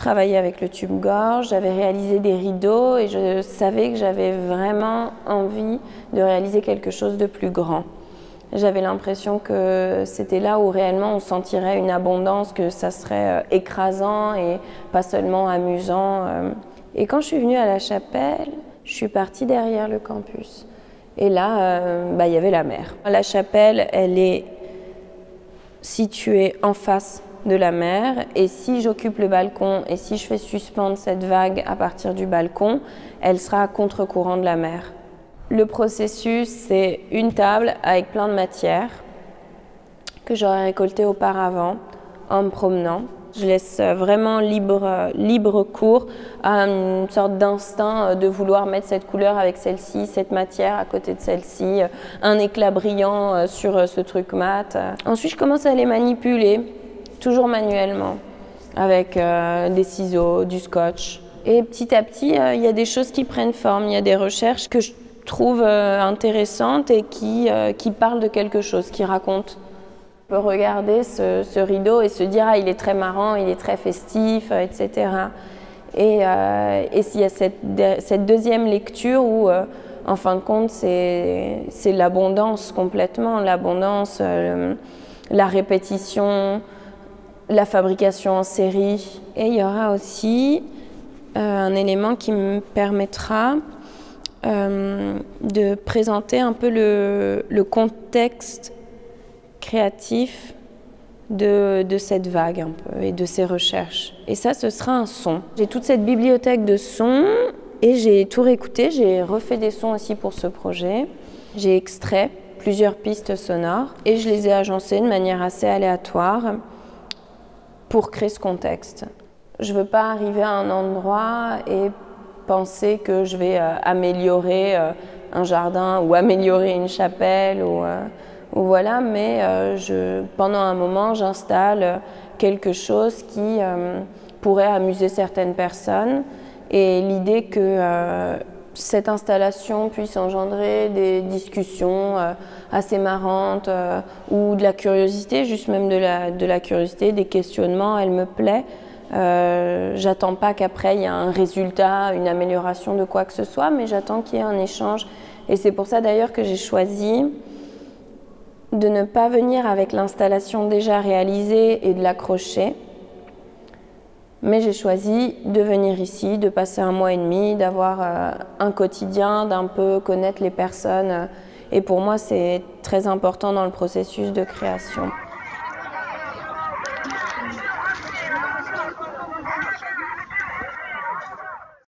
travaillais avec le tube-gorge, j'avais réalisé des rideaux et je savais que j'avais vraiment envie de réaliser quelque chose de plus grand. J'avais l'impression que c'était là où réellement on sentirait une abondance, que ça serait euh, écrasant et pas seulement amusant. Euh. Et quand je suis venue à la chapelle, je suis partie derrière le campus. Et là, euh, bah, il y avait la mer. La chapelle, elle est située en face de la mer. Et si j'occupe le balcon et si je fais suspendre cette vague à partir du balcon, elle sera à contre-courant de la mer. Le processus, c'est une table avec plein de matières que j'aurais récoltées auparavant en me promenant. Je laisse vraiment libre, libre cours à une sorte d'instinct de vouloir mettre cette couleur avec celle-ci, cette matière à côté de celle-ci, un éclat brillant sur ce truc mat. Ensuite, je commence à les manipuler, toujours manuellement, avec euh, des ciseaux, du scotch. Et petit à petit, euh, il y a des choses qui prennent forme, il y a des recherches que je trouve euh, intéressantes et qui, qui parlent de quelque chose, qui racontent. On peut regarder ce, ce, rideau et se dire ah, il est très marrant, il est très festif, etc. Et, et y a cette, cette, deuxième lecture où, en fin de compte, c'est l'abondance complètement, l'abondance, la répétition, la fabrication en série. Et il y aura aussi un élément qui me permettra euh, de présenter un peu le, contexte créatif de, cette vague et de ces recherches. Et ça, ce sera un son. J'ai toute cette bibliothèque de sons et j'ai tout réécouté. J'ai refait des sons aussi pour ce projet. J'ai extrait plusieurs pistes sonores et je les ai agencées de manière assez aléatoire pour créer ce contexte. Je ne veux pas arriver à un endroit et penser que je vais euh, améliorer euh, un jardin ou améliorer une chapelle ou, euh, voilà, mais pendant un moment, j'installe quelque chose qui pourrait amuser certaines personnes et l'idée que cette installation puisse engendrer des discussions assez marrantes ou de la curiosité, juste même de la, de la curiosité, des questionnements, elle me plaît. Euh, j'attends pas qu'après il y ait un résultat, une amélioration de quoi que ce soit, mais j'attends qu'il y ait un échange. Et c'est pour ça d'ailleurs que j'ai choisi de ne pas venir avec l'installation déjà réalisée et de l'accrocher, mais j'ai choisi de venir ici, de passer un mois et demi, d'avoir euh, un quotidien, d'un peu connaître les personnes. Et pour moi, c'est très important dans le processus de création.